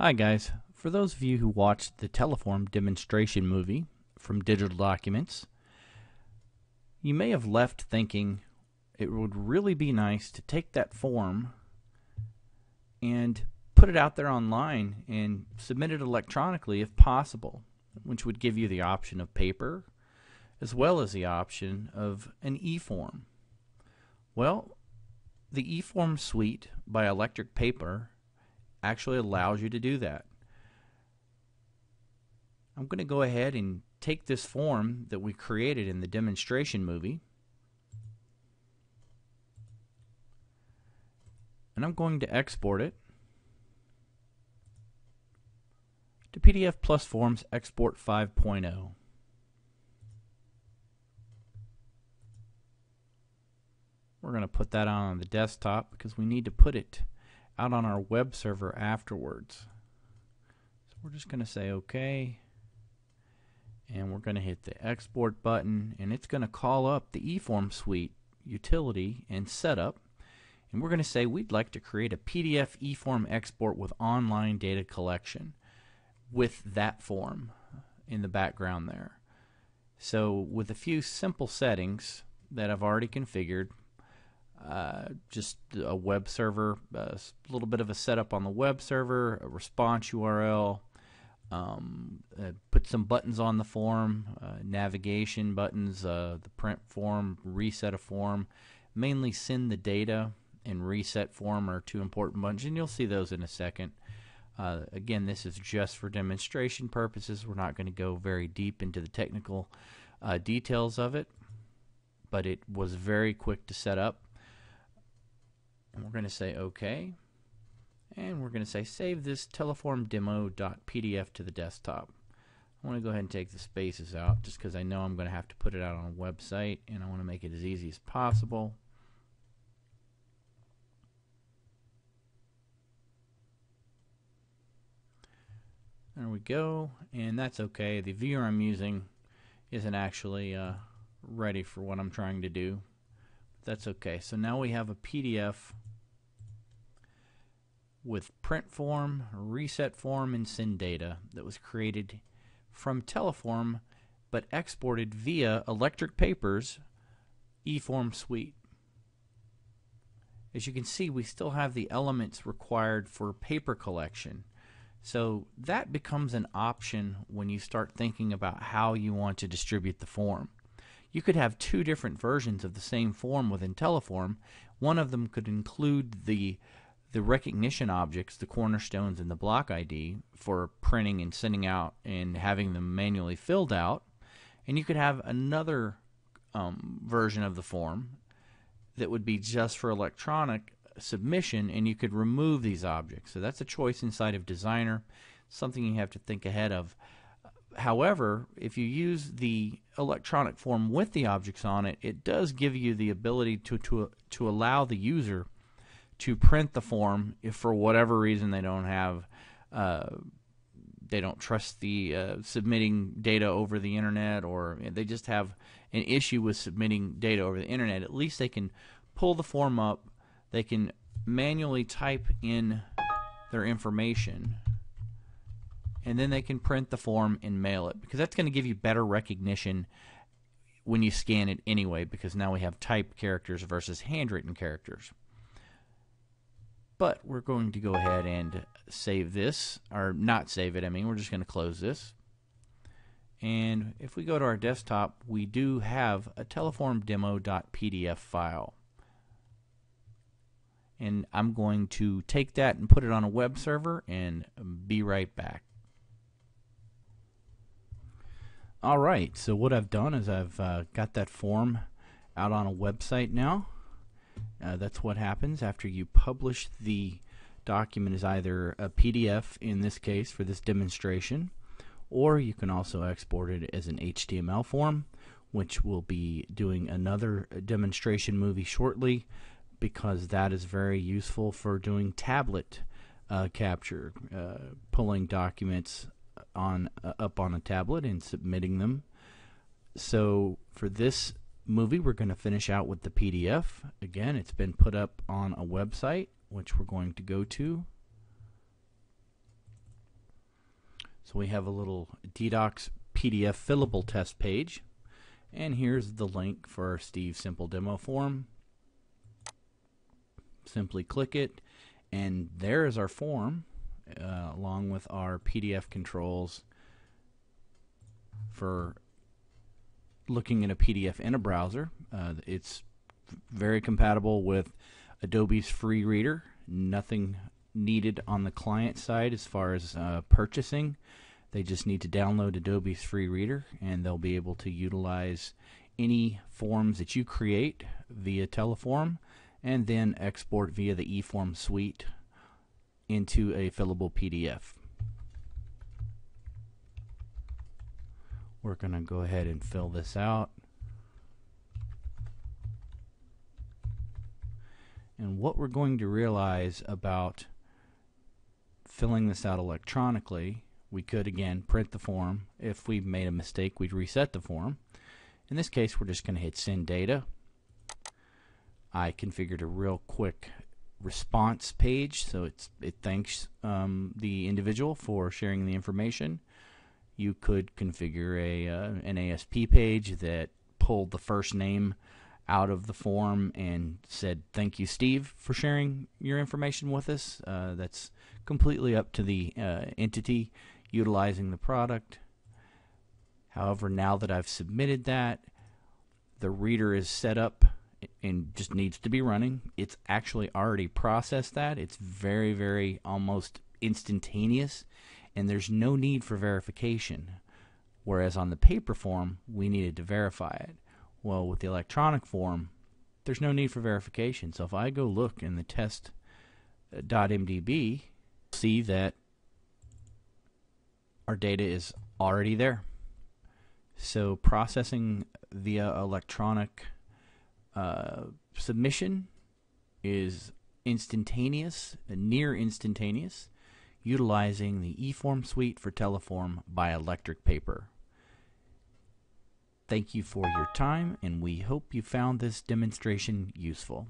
Hi guys. For those of you who watched the Teleform demonstration movie from Digital Documents, you may have left thinking it would really be nice to take that form and put it out there online and submit it electronically if possible, which would give you the option of paper as well as the option of an e-form. Well, the e-form suite by Electric Paper actually allows you to do that. I'm going to go ahead and take this form that we created in the demonstration movie and I'm going to export it to PDF Plus Forms Export 5.0. We're going to put that on the desktop because we need to put it out on our web server afterwards. So we're just going to say OK. And we're going to hit the export button and it's going to call up the eForm suite utility and setup. And we're going to say we'd like to create a PDF eForm export with online data collection with that form in the background there. So with a few simple settings that I've already configured, uh, just a web server, a little bit of a setup on the web server, a response URL, um, uh, put some buttons on the form, uh, navigation buttons, uh, the print form, reset a form, mainly send the data and reset form are two important buttons, and you'll see those in a second. Uh, again, this is just for demonstration purposes. We're not going to go very deep into the technical details of it, but it was very quick to set up. And we're going to say OK. And we're going to say save this teleform demo.pdf to the desktop. I want to go ahead and take the spaces out just because I know I'm going to have to put it out on a website and I want to make it as easy as possible. There we go, and that's okay. The viewer I'm using isn't actually uh, ready for what I'm trying to do. That's okay. So now we have a PDF with print form, reset form, and send data that was created from Teleform but exported via Electric Paper's eForm suite. As you can see, we still have the elements required for paper collection. So that becomes an option when you start thinking about how you want to distribute the form. You could have two different versions of the same form within Teleform. One of them could include the the recognition objects, the cornerstones and the block ID for printing and sending out and having them manually filled out. And you could have another um, version of the form that would be just for electronic submission and you could remove these objects. So that's a choice inside of Designer, something you have to think ahead of. However, if you use the electronic form with the objects on it, it does give you the ability to, to, to allow the user to print the form if for whatever reason they don't have uh, they don't trust the uh, submitting data over the internet or they just have an issue with submitting data over the internet at least they can pull the form up they can manually type in their information and then they can print the form and mail it because that's going to give you better recognition when you scan it anyway because now we have typed characters versus handwritten characters. But we're going to go ahead and save this, or not save it, I mean, we're just going to close this. And if we go to our desktop, we do have a teleformdemo.pdf file and I'm going to take that and put it on a web server and be right back. All right, so what I've done is I've uh, got that form out on a website now. Uh, that's what happens after you publish the document as either a PDF in this case for this demonstration, or you can also export it as an HTML form, which we'll be doing another demonstration movie shortly because that is very useful for doing tablet uh, capture, uh, pulling documents on uh, up on a tablet and submitting them. So for this movie, we're going to finish out with the PDF. Again, it's been put up on a website, which we're going to go to. So we have a little DDocs PDF fillable test page. And here's the link for our Steve Simple demo form. Simply click it, and there is our form, uh, along with our PDF controls for looking at a PDF in a browser. Uh, it's very compatible with Adobe's free reader. Nothing needed on the client side as far as uh, purchasing. They just need to download Adobe's free reader and they'll be able to utilize any forms that you create via Teleform and then export via the eForm suite into a fillable PDF. We're going to go ahead and fill this out. And what we're going to realize about filling this out electronically, we could again print the form. If we made a mistake, we'd reset the form. In this case, we're just going to hit send data. I configured a real quick response page, so it's it thanks um, the individual for sharing the information. You could configure a uh, an ASP page that pulled the first name out of the form and said, Thank you, Steve, for sharing your information with us. Uh, that's completely up to the uh, entity utilizing the product. However, now that I've submitted that, the reader is set up and just needs to be running. It's actually already processed that. It's very, very almost instantaneous, and there's no need for verification. Whereas on the paper form, we needed to verify it. Well, with the electronic form, there's no need for verification. So if I go look in the test.mdb, uh, see that our data is already there. So processing via electronic uh, submission is instantaneous, near instantaneous, utilizing the eForm suite for Teleform by Electric Paper. Thank you for your time, and we hope you found this demonstration useful.